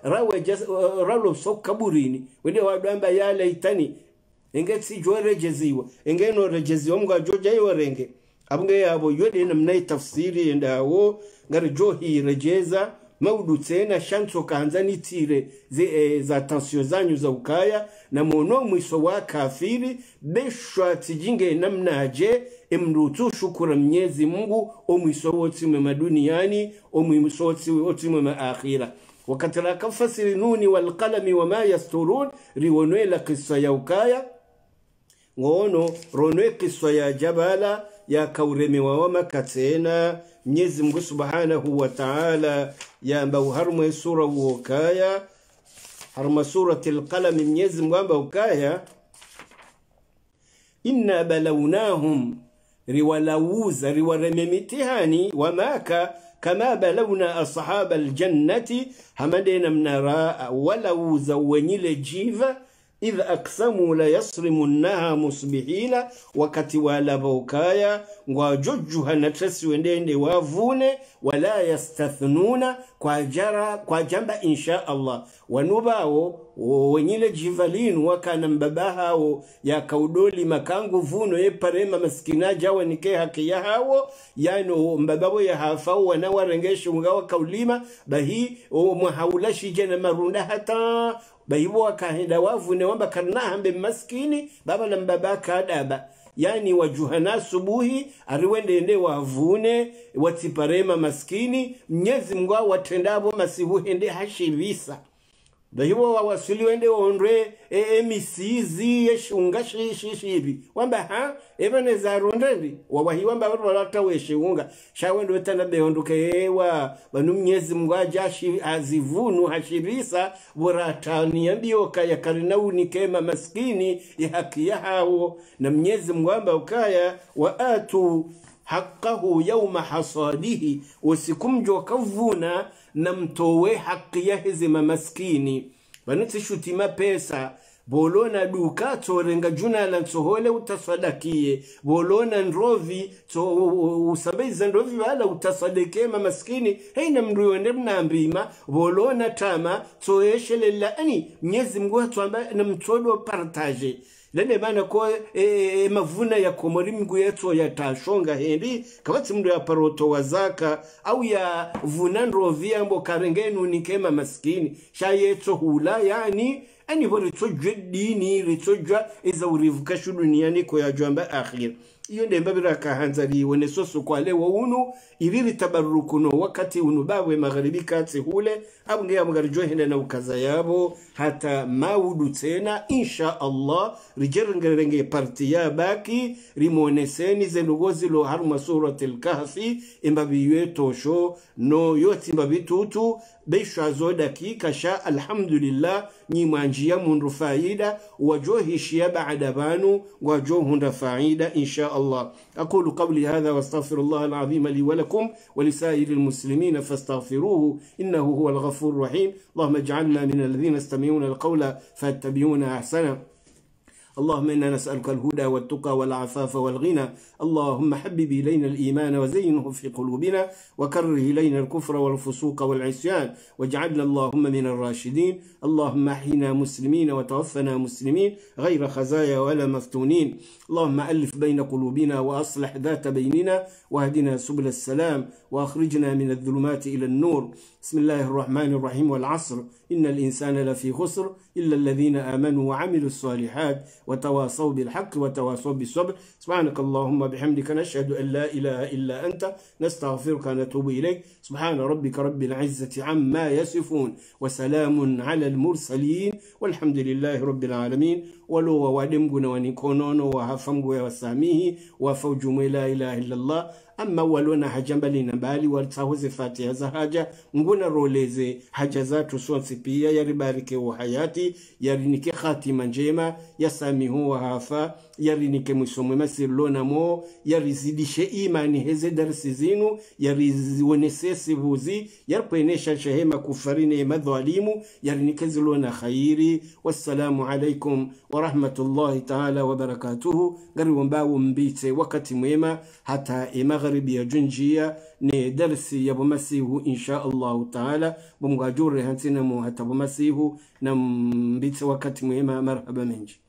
jas, uh, so kaburini wende wadamba ya laitani enge si jore jeziwa enge no rejeziwa mga joja yo renge. Abunge yabo yode namna tafsiri ndawo ngari johi rejeza maudu na shanto kaanzani nitire ze, e, za tansio zanyu za ukaya na mono mwiso wa kafiri beshwa tijinge namnaje emrutu shukura mnyezi mungu omwiso wotimwe maduniani omwiso mwema maakhira wakati lakafasiri nuni walqalami wama yasturun riwonwela kisa ya ukaya. Ngono ronwe kisa ya jabala ya kauremewa wamaka tena mnyezi mungu subhanahu wa taala yamba uharumwe sura uokaya haruma surati lqalami mnyezi mungu amba ukaya inna balawnahum riwalauza riwareme mitihani wamaka kama balawna ashaba aljannati hamadena mnara walauza wenyile jiva idh aksamu la yasrimunnaha musbihina wakati walavaukaya ngwajojuha natresi wendende wavune wala yastathnuna kwa jara kwa jamba insha allah. Wanubawo wenyile jivalinu wakana mbabahawo yakaudoli makangu vuno yeparema maskina jawa nike haki yahawo yano mbababo yahafawo wanawarengeshe ungawa kaulima bahi mwahaulashije na marunda hata baibo wakahenda wavune wamba karnahambe maskini baba na mbaba kadaba. Yani wajuhana subuhi ariwendende wavune watiparema maskini mnyezi watendabo masihuhende hashivisa bahibo wawasiliwende ondwe emisizi yeshunga shishishibi wamba ha? Evane zarundendi wawahi wamba watu walata weshunga shawende wetana beonduke ewa. Banu mnyezi mgwaja azivunu hashirisa. Buratania mbioka ya karina unikema maskini ya haki ya hawo na mnyezi mgwamba ukaya waatu hakahu yauma hasadihi. Usikumjwa kavuna na mtowe haki mamaskini. Maskini vanitsishutima pesa bolona duka tsorenga juna la tsohole utasadakie bolona ndrovi tso usambeiza ndrovi wala utasadekema maskini heina mndu wende mnambima bolona tama tsoeshelela ani mnyezi mngu atwamba na mtsodo partage lene mana ko e, e, mavuna ya komori mngu yetso yatashonga hendi kavatsi mndu ya paroto wa zaka au ya vuna rovia mbo karengenu nikema maskini shayetso hula yani ani bo ritsojwe dini ritsojwa iza urivuka shu duniani ko yajwamba akhir iyo ndemba birakahanza liwe nesoso kwa lewo unu iriri tabarukuno wakati unu bawe magharibi katsi hule abu ngeya mugarijwe hende na ukaza yabo hata maudu tena insha Allah rijerengerenge parti ya baki rimoneseni zenugozi lo haruma suratul kahfi imbabi tosho no yoti imbabi tutu beishwazo dakika sha alhamdulillah nyimwanjia mundu faida wajohishia baada banu wajohunda faida insha الله. أقول قولي هذا وأستغفر الله العظيم لي ولكم ولسائر المسلمين فاستغفروه إنه هو الغفور الرحيم. اللهم اجعلنا من الذين يستمعون القول فاتبعون أحسنه. اللهم إنا نسألك الهدى والتقى والعفاف والغنى اللهم حبب إلينا الإيمان وزينه في قلوبنا وكره إلينا الكفر والفسوق والعصيان واجعلنا اللهم من الراشدين. اللهم أحينا مسلمين وتوفنا مسلمين غير خزايا ولا مفتونين. اللهم ألف بين قلوبنا وأصلح ذات بيننا واهدنا سبل السلام وأخرجنا من الظلمات إلى النور. بسم الله الرحمن الرحيم والعصر. إن الإنسان لفي خسر إلا الذين آمنوا وعملوا الصالحات وتواصوا بالحق وتواصوا بالصبر. سبحانك اللهم بحمدك نشهد أن لا إله إلا أنت نستغفرك ونتوب إليك. سبحان ربك رب العزة عما يصفون وسلام على المرسلين والحمد لله رب العالمين. walo wa walowa wademguna wanikonono wa hafamgu ya wasamihi wafa ujumwe la ilaha illallah. Amma walona hajambalina bali waltsahoze fatiha za haja nguna roleze haja zatu sonse pia yaribarike wa hayati ya yarinike khatima njema yasamihu wahafa yarinike mwiso mwema sirilonamo yarizidishe imani heze darisi zinu ya yariziwonese sivuzi yarikwenesha shehema kufari neema dhalimu yarinike zilona khairi. Wassalamu alaikum wa warahmatullahi taala wabarakatuhu ngari wambawo mbite wakati mwema hata magharibi ya junjia ne darsi ya bomasihu insha allahu taala bomgwajure hansinamo hata bomasihu na mbite wakati mwema marhaba menji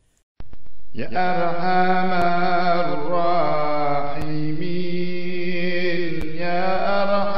يا أرحم الراحمين يا أرحم